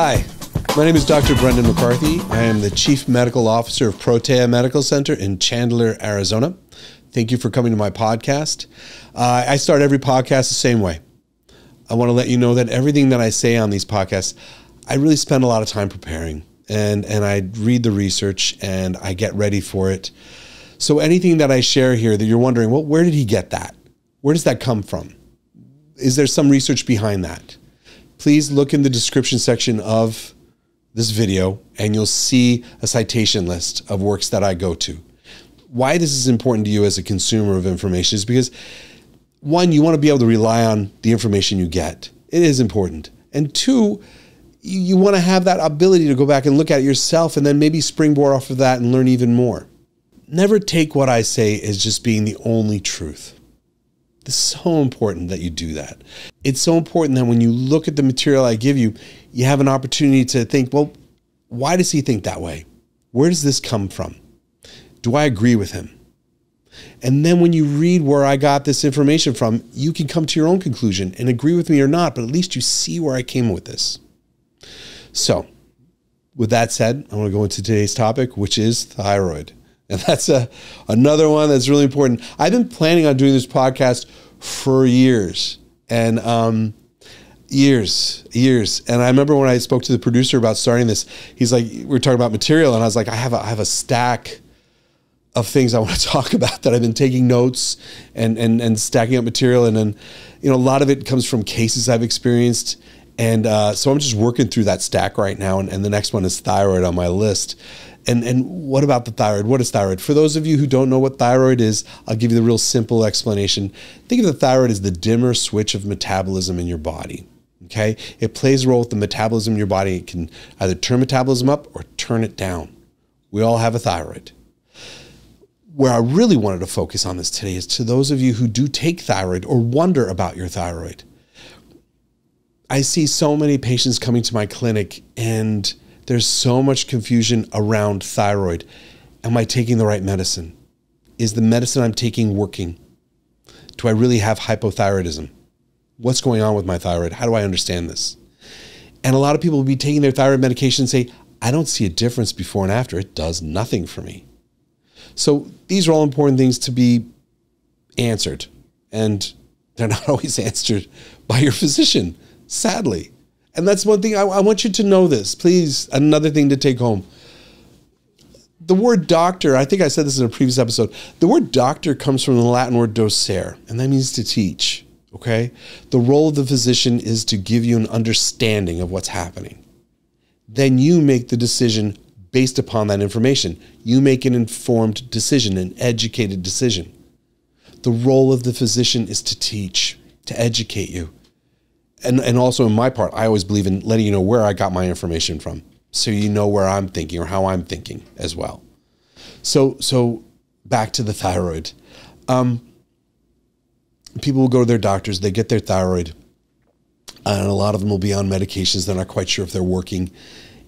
Hi, my name is Dr. Brendan McCarthy. I am the Chief Medical Officer of Protea Medical Center in Chandler, Arizona. Thank you for coming to my podcast. Uh, I start every podcast the same way. I want to let you know that everything that I say on these podcasts, I really spend a lot of time preparing and, and I read the research and I get ready for it. So anything that I share here that you're wondering, well, where did he get that? Where does that come from? Is there some research behind that? Please look in the description section of this video and you'll see a citation list of works that I go to. Why this is important to you as a consumer of information is because one, you want to be able to rely on the information you get. It is important. And two, you want to have that ability to go back and look at it yourself and then maybe springboard off of that and learn even more. Never take what I say as just being the only truth. It's so important that you do that. It's so important that when you look at the material I give you, you have an opportunity to think, well, why does he think that way? Where does this come from? Do I agree with him? And then when you read where I got this information from, you can come to your own conclusion and agree with me or not, but at least you see where I came with this. So, with that said, I want to go into today's topic, which is thyroid. And that's a, another one that's really important. I've been planning on doing this podcast for years and um, years, years. And I remember when I spoke to the producer about starting this, he's like, we are talking about material. And I was like, I have a, I have a stack of things I want to talk about that I've been taking notes and, and, and stacking up material. And then, you know, a lot of it comes from cases I've experienced. And uh, so I'm just working through that stack right now. And, and the next one is thyroid on my list. And, and what about the thyroid? What is thyroid? For those of you who don't know what thyroid is, I'll give you the real simple explanation. Think of the thyroid as the dimmer switch of metabolism in your body. Okay? It plays a role with the metabolism in your body. It can either turn metabolism up or turn it down. We all have a thyroid. Where I really wanted to focus on this today is to those of you who do take thyroid or wonder about your thyroid. I see so many patients coming to my clinic and there's so much confusion around thyroid. Am I taking the right medicine? Is the medicine I'm taking working? Do I really have hypothyroidism? What's going on with my thyroid? How do I understand this? And a lot of people will be taking their thyroid medication and say, I don't see a difference before and after. It does nothing for me. So these are all important things to be answered. And they're not always answered by your physician, sadly. And that's one thing I, I want you to know this, please. Another thing to take home. The word doctor, I think I said this in a previous episode. The word doctor comes from the Latin word docere, and that means to teach. Okay? The role of the physician is to give you an understanding of what's happening. Then you make the decision based upon that information. You make an informed decision, an educated decision. The role of the physician is to teach, to educate you and and also in my part, I always believe in letting you know where I got my information from, so you know where I'm thinking or how I'm thinking as well. So so back to the thyroid. Um, people will go to their doctors, they get their thyroid, and a lot of them will be on medications. They're not quite sure if they're working,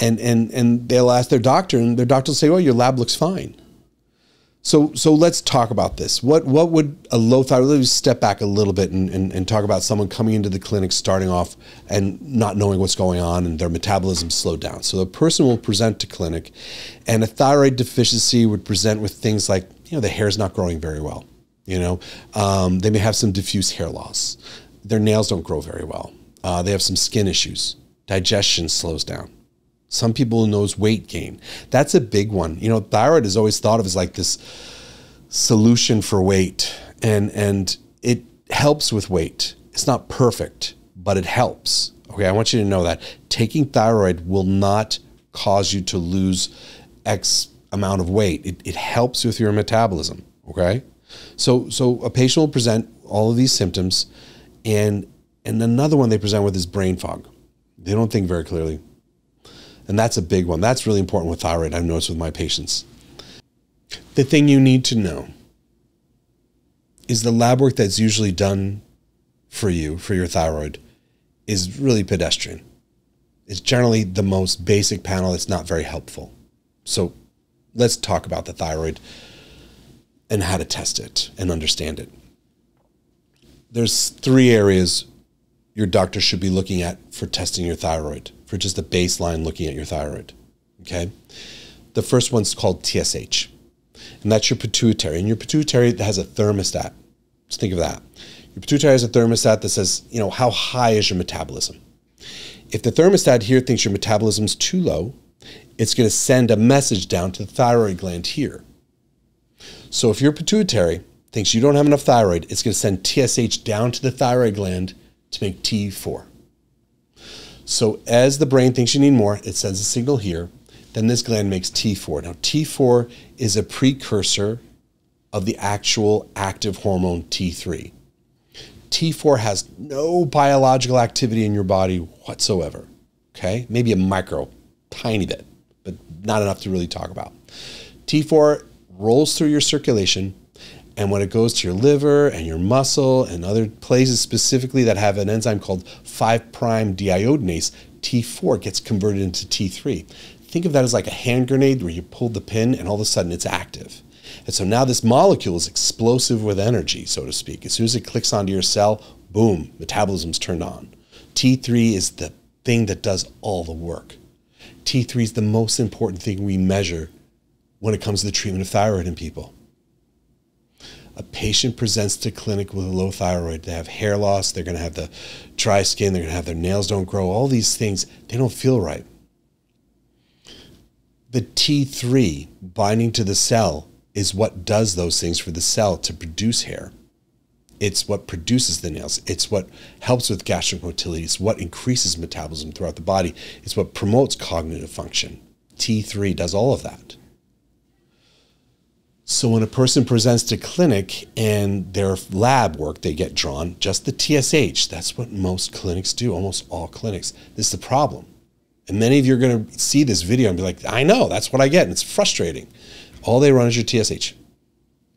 and and and they'll ask their doctor, and their doctor will say, "Well, your lab looks fine." So, so let's talk about this. What what would a low thyroid? Let's step back a little bit and, and, and, talk about someone coming into the clinic, starting off and not knowing what's going on, and their metabolism slowed down. So the person will present to clinic, and a thyroid deficiency would present with things like you know the hair's not growing very well. You know, um, they may have some diffuse hair loss. Their nails don't grow very well. Uh, they have some skin issues. Digestion slows down. Some people knows weight gain. That's a big one. You know, thyroid is always thought of as like this solution for weight and and it helps with weight. It's not perfect, but it helps. Okay, I want you to know that taking thyroid will not cause you to lose X amount of weight. It, it helps with your metabolism. Okay, so so a patient will present all of these symptoms, and and another one they present with is brain fog. They don't think very clearly. And that's a big one. That's really important with thyroid, I've noticed with my patients. The thing you need to know is the lab work that's usually done for you, for your thyroid, is really pedestrian. It's generally the most basic panel that's not very helpful. So let's talk about the thyroid and how to test it and understand it. There's three areas your doctor should be looking at for testing your thyroid for just a baseline looking at your thyroid. Okay. The first one's called TSH, and that's your pituitary. And your pituitary has a thermostat. Just think of that. Your pituitary has a thermostat that says, you know, how high is your metabolism? If the thermostat here thinks your metabolism's too low, it's going to send a message down to the thyroid gland here. So if your pituitary thinks you don't have enough thyroid, it's going to send TSH down to the thyroid gland to make T4. So as the brain thinks you need more, it sends a signal here. Then this gland makes T4. Now, T4 is a precursor of the actual active hormone T3. T4 has no biological activity in your body whatsoever. Okay? Maybe a micro, tiny bit, but not enough to really talk about. T4 rolls through your circulation, and when it goes to your liver and your muscle and other places specifically that have an enzyme called 5' deiodinase, T4 gets converted into T3. Think of that as like a hand grenade where you pull the pin and all of a sudden it's active. And so now this molecule is explosive with energy, so to speak. As soon as it clicks onto your cell, boom, metabolism's turned on. T3 is the thing that does all the work. T3 is the most important thing we measure when it comes to the treatment of thyroid in people. A patient presents to clinic with a low thyroid. They have hair loss. They're going to have the dry skin. They're going to have their nails don't grow. All these things, they don't feel right the T3 binding to the cell is what does those things for the cell to produce hair. It's what produces the nails. It's what helps with gastric motility. It's what increases metabolism throughout the body. It's what promotes cognitive function. T3 does all of that. So when a person presents to clinic and their lab work, they get drawn just the TSH. That's what most clinics do, almost all clinics. This is the problem. And many of you are going to see this video and be like, I know, that's what I get. And it's frustrating. All they run is your TSH.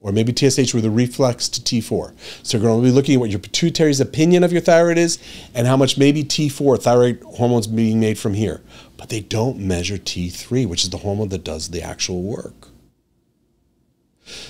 Or maybe TSH with a reflex to T4. So you're going to be looking at what your pituitary's opinion of your thyroid is and how much maybe T4, thyroid hormones being made from here. But they don't measure T3, which is the hormone that does the actual work.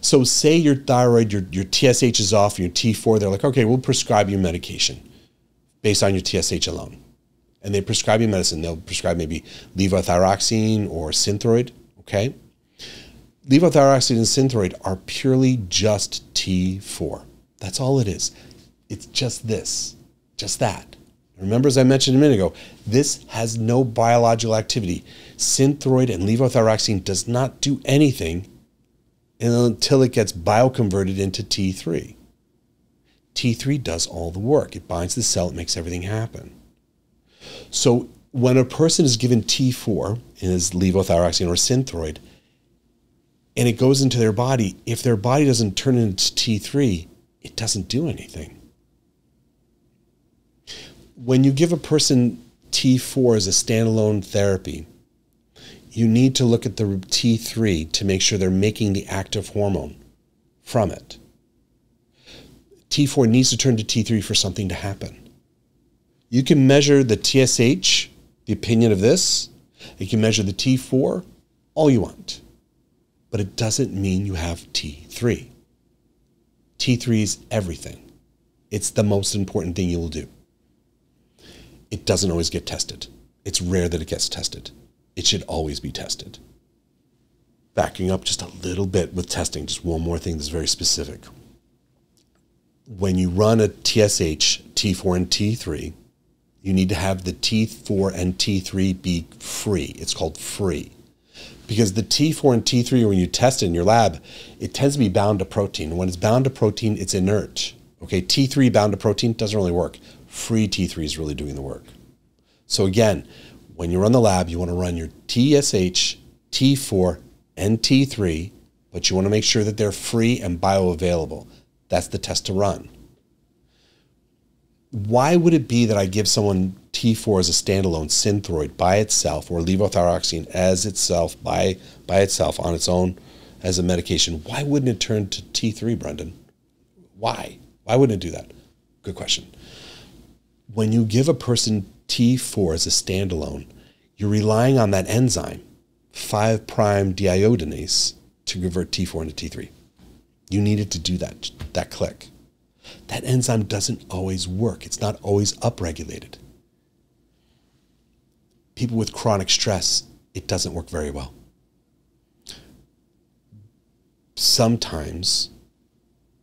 So say your thyroid, your, your TSH is off, your T4, they're like, okay, we'll prescribe you medication based on your TSH alone and they prescribe you medicine. They'll prescribe maybe levothyroxine or synthroid. Okay. Levothyroxine and synthroid are purely just T4. That's all it is. It's just this, just that. Remember, as I mentioned a minute ago, this has no biological activity. Synthroid and levothyroxine does not do anything until it gets bioconverted into T3. T3 does all the work. It binds the cell, it makes everything happen. So when a person is given T4, is levothyroxine or synthroid, and it goes into their body, if their body doesn't turn into T3, it doesn't do anything. When you give a person T4 as a standalone therapy, you need to look at the T3 to make sure they're making the active hormone from it. T4 needs to turn to T3 for something to happen. You can measure the TSH, the opinion of this. You can measure the T4, all you want. But it doesn't mean you have T3. T3 is everything. It's the most important thing you will do. It doesn't always get tested. It's rare that it gets tested. It should always be tested. Backing up just a little bit with testing, just one more thing that's very specific. When you run a TSH, T4, and T3, you need to have the T4 and T3 be free. It's called free. Because the T4 and T3, when you test it in your lab, it tends to be bound to protein. When it's bound to protein, it's inert. Okay, T3 bound to protein doesn't really work. Free T3 is really doing the work. So again, when you run the lab, you want to run your TSH, T4, and T3, but you want to make sure that they're free and bioavailable. That's the test to run why would it be that I give someone T4 as a standalone synthroid by itself or levothyroxine as itself by by itself on its own as a medication? Why wouldn't it turn to T3, Brendan? Why? Why wouldn't it do that? Good question. When you give a person T4 as a standalone, you're relying on that enzyme, 5' deiodinase, to convert T4 into T3. You needed to do that, that click that enzyme doesn't always work. It's not always upregulated. people with chronic stress, it doesn't work very well. Sometimes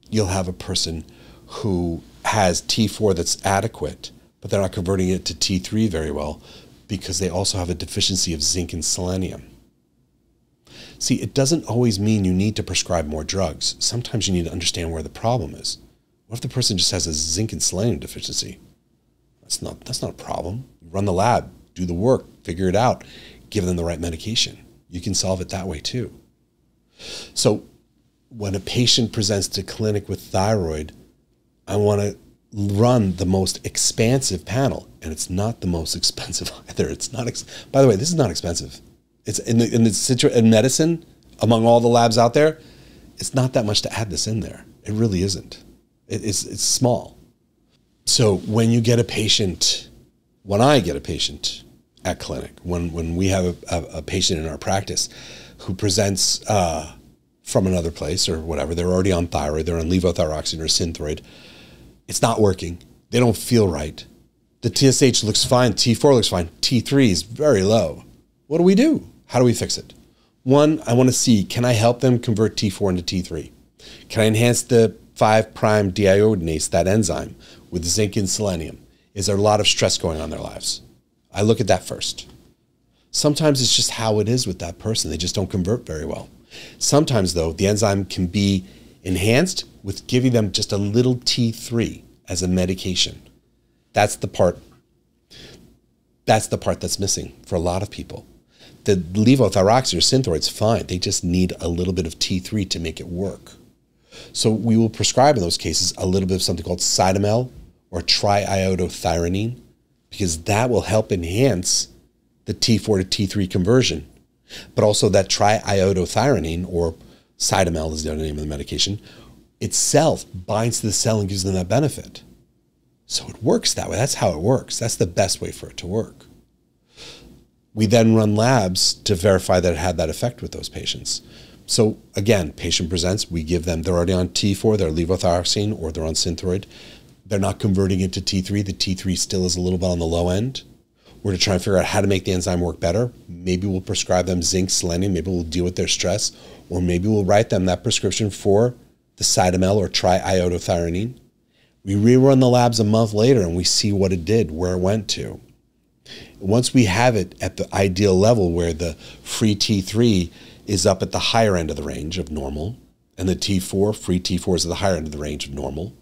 you'll have a person who has T4 that's adequate, but they're not converting it to T3 very well because they also have a deficiency of zinc and selenium. See, it doesn't always mean you need to prescribe more drugs. Sometimes you need to understand where the problem is. What if the person just has a zinc and selenium deficiency? That's not that's not a problem. run the lab, do the work, figure it out, give them the right medication. You can solve it that way too. So when a patient presents to clinic with thyroid, I want to run the most expansive panel, and it's not the most expensive either. It's not. By the way, this is not expensive. It's in the in the situ- in medicine among all the labs out there. It's not that much to add this in there. It really isn't. It, it's it's small. So when you get a patient, when I get a patient at clinic, when when we have a, a, a patient in our practice who presents uh, from another place or whatever, they're already on thyroid, they're on levothyroxine or synthroid, it's not working. They don't feel right. The TSH looks fine, T4 looks fine, T3 is very low. What do we do? How do we fix it? One, I want to see can I help them convert T4 into T3? Can I enhance the 5 prime deiodinase, that enzyme, with zinc and selenium? Is there a lot of stress going on in their lives? I look at that first. Sometimes it's just how it is with that person. They just don't convert very well. Sometimes, though, the enzyme can be enhanced with giving them just a little T3 as a medication. That's the part. That's the part that's missing for a lot of people. The levothyroxine or synthroid's fine. They just need a little bit of T3 to make it work. So we will prescribe in those cases a little bit of something called Cytomel or triiodothyronine because that will help enhance the T4 to T3 conversion. But also that triiodothyronine or Cytomel is the other name of the medication, itself binds to the cell and gives them that benefit. So it works that way. That's how it works. That's the best way for it to work. We then run labs to verify that it had that effect with those patients. So again, patient presents, we give them, they're already on T4, they're levothyroxine, or they're on Synthroid. They're not converting it to T3. The T3 still is a little bit on the low end. We're to try and figure out how to make the enzyme work better. Maybe we'll prescribe them zinc, selenium. Maybe we'll deal with their stress, or maybe we'll write them that prescription for the Cytomel or triiodothyronine. We rerun the labs a month later and we see what it did, where it went to. Once we have it at the ideal level where the free T3 is up at the higher end of the range of normal, and the T4, free T4 is at the higher end of the range of normal,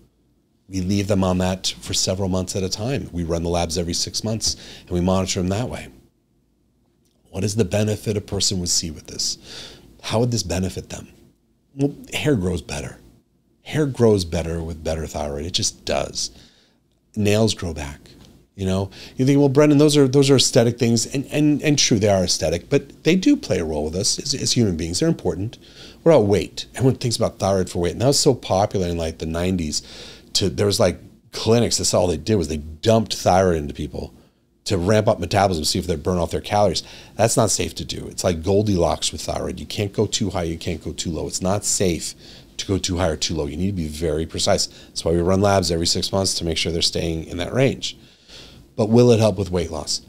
we leave them on that for several months at a time. We run the labs every six months and we monitor them that way. What is the benefit a person would see with this? How would this benefit them? Well, hair grows better. Hair grows better with better thyroid. It just does. Nails grow back. You know, you think, well, Brendan, those are those are aesthetic things, and and and true, they are aesthetic, but they do play a role with us as, as human beings. They're important. What about weight? Everyone thinks about thyroid for weight, and that was so popular in like the '90s to there was like clinics. That's all they did was they dumped thyroid into people to ramp up metabolism, see if they burn off their calories. That's not safe to do. It's like Goldilocks with thyroid. You can't go too high. You can't go too low. It's not safe to go too high or too low. You need to be very precise. That's why we run labs every six months to make sure they're staying in that range. But will it help with weight loss?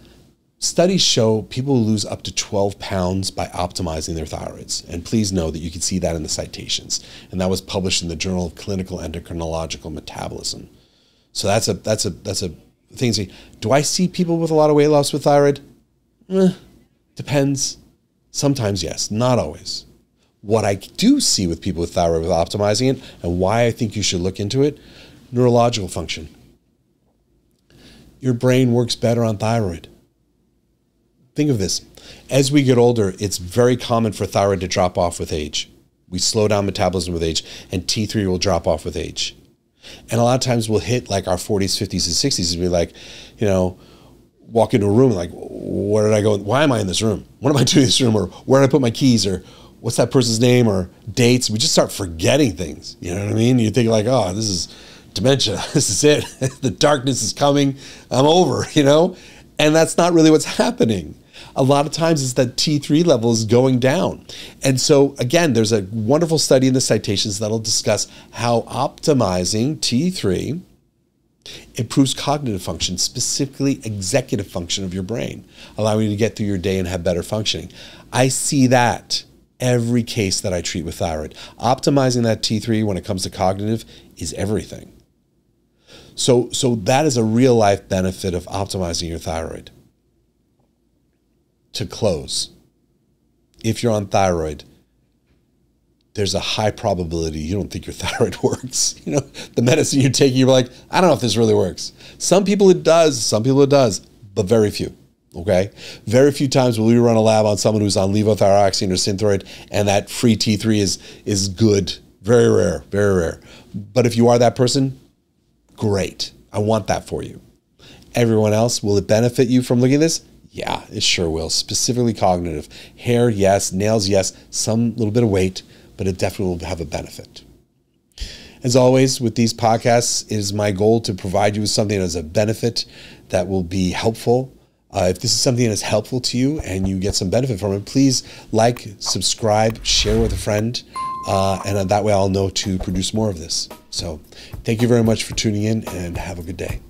Studies show people lose up to 12 pounds by optimizing their thyroids. And please know that you can see that in the citations. And that was published in the Journal of Clinical Endocrinological Metabolism. So that's a that's a that's a thing. Do I see people with a lot of weight loss with thyroid? Eh, depends. Sometimes yes, not always. What I do see with people with thyroid with optimizing it, and why I think you should look into it, neurological function. Your brain works better on thyroid think of this. As we get older, it's very common for thyroid to drop off with age. We slow down metabolism with age, and T3 will drop off with age. And a lot of times we'll hit like our 40s, 50s, and 60s and be like, you know, walk into a room like, where did I go? Why am I in this room? What am I doing in this room? Or where did I put my keys? Or what's that person's name? Or dates? We just start forgetting things. You know what I mean? You think like, oh, this is dementia. This is it. the darkness is coming. I'm over, you know? And that's not really what's happening a lot of times it's that T3 level is going down. And so, again, there's a wonderful study in the citations that'll discuss how optimizing T3 improves cognitive function, specifically executive function of your brain, allowing you to get through your day and have better functioning. I see that every case that I treat with thyroid. Optimizing that T3 when it comes to cognitive is everything. So, so that is a real life benefit of optimizing your thyroid. To close, if you're on thyroid, there's a high probability you don't think your thyroid works. You know, the medicine you're taking, you're like, I don't know if this really works. Some people it does, some people it does, but very few. Okay. Very few times will we run a lab on someone who's on levothyroxine or synthroid and that free T3 is is good. Very rare, very rare. But if you are that person, great. I want that for you. Everyone else, will it benefit you from looking at this? Yeah, it sure will. Specifically cognitive. Hair, yes. Nails, yes. Some little bit of weight but it definitely will have a benefit. As always, with these podcasts, it is my goal to provide you with something as a benefit that will be helpful. Uh, if this is something that is helpful to you and you get some benefit from it, please like, subscribe, share with a friend, uh, and that way I'll know to produce more of this. So, thank you very much for tuning in and have a good day.